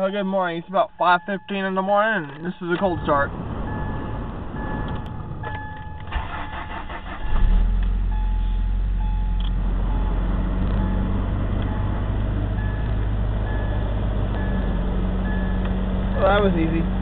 Oh, good morning. It's about 5.15 in the morning, and this is a cold start. Well, that was easy.